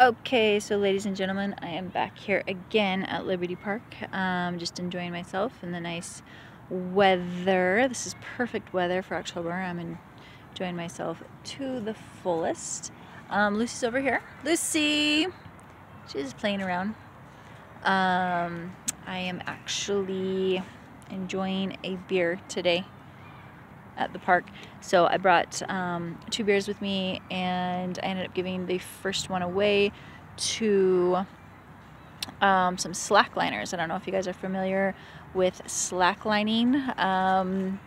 Okay, so ladies and gentlemen, I am back here again at Liberty Park, um, just enjoying myself in the nice weather. This is perfect weather for October. I'm enjoying myself to the fullest. Um, Lucy's over here. Lucy! She's playing around. Um, I am actually enjoying a beer today at the park. So I brought um, two beers with me and I ended up giving the first one away to um, some slackliners. I don't know if you guys are familiar with slacklining. Um,